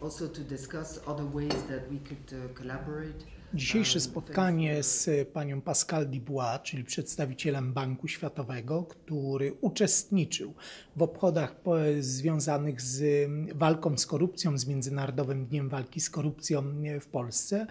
also to discuss other ways that we could uh, collaborate. Dzisiejsze spotkanie z panią Pascal Dubois, czyli przedstawicielem Banku Światowego, który uczestniczył w obchodach związanych z walką z korupcją, z Międzynarodowym Dniem Walki z Korupcją w Polsce,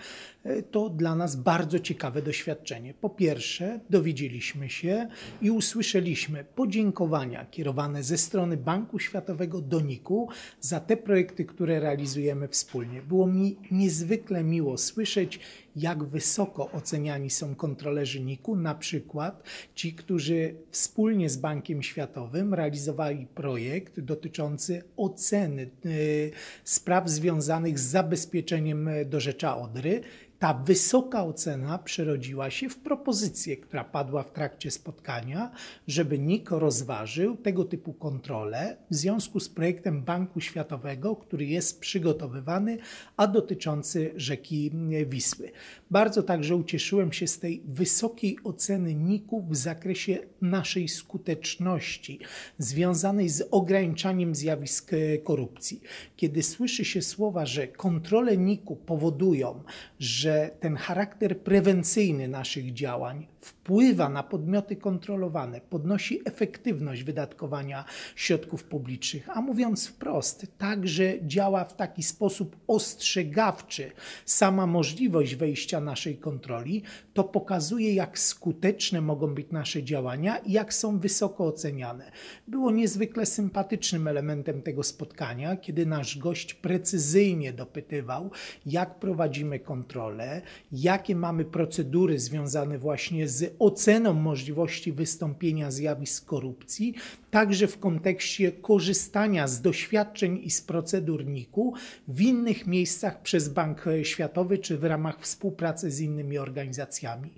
to dla nas bardzo ciekawe doświadczenie. Po pierwsze, dowiedzieliśmy się i usłyszeliśmy podziękowania kierowane ze strony Banku Światowego do NIK-u za te projekty, które realizujemy wspólnie. Było mi niezwykle miło słyszeć, jak wysoko oceniani są kontrolerzy NIK-u, na przykład ci, którzy wspólnie z Bankiem Światowym realizowali projekt dotyczący oceny y, spraw związanych z zabezpieczeniem y, do rzecza Odry. Ta wysoka ocena przerodziła się w propozycję, która padła w trakcie spotkania, żeby NIK rozważył tego typu kontrolę w związku z projektem Banku Światowego, który jest przygotowywany, a dotyczący rzeki Wisły. Bardzo także ucieszyłem się z tej wysokiej oceny NIK-u w zakresie naszej skuteczności związanej z ograniczaniem zjawisk korupcji. Kiedy słyszy się słowa, że kontrole NIK-u powodują, że ten charakter prewencyjny naszych działań wpływa na podmioty kontrolowane, podnosi efektywność wydatkowania środków publicznych, a mówiąc wprost, także działa w taki sposób ostrzegawczy sama możliwość wejścia naszej kontroli, to pokazuje, jak skuteczne mogą być nasze działania i jak są wysoko oceniane. Było niezwykle sympatycznym elementem tego spotkania, kiedy nasz gość precyzyjnie dopytywał, jak prowadzimy kontrolę, jakie mamy procedury związane właśnie z oceną możliwości wystąpienia zjawisk korupcji, także w kontekście korzystania z doświadczeń i z procedur NIK-u w innych miejscach przez Bank Światowy czy w ramach współpracy z innymi organizacjami.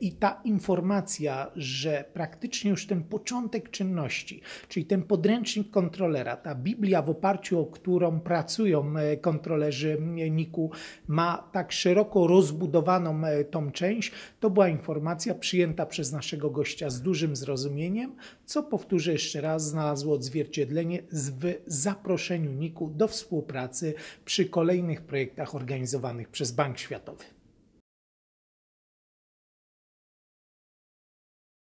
I ta informacja, że praktycznie już ten początek czynności, czyli ten podręcznik kontrolera, ta Biblia, w oparciu o którą pracują kontrolerzy NIK-u, ma tak szeroko rozbudowaną e, tą część, to była informacja przyjęta przez naszego gościa z dużym zrozumieniem, co powtórzę jeszcze raz, znalazło odzwierciedlenie w zaproszeniu NIK-u do współpracy przy kolejnych projektach organizowanych przez Bank Światowy.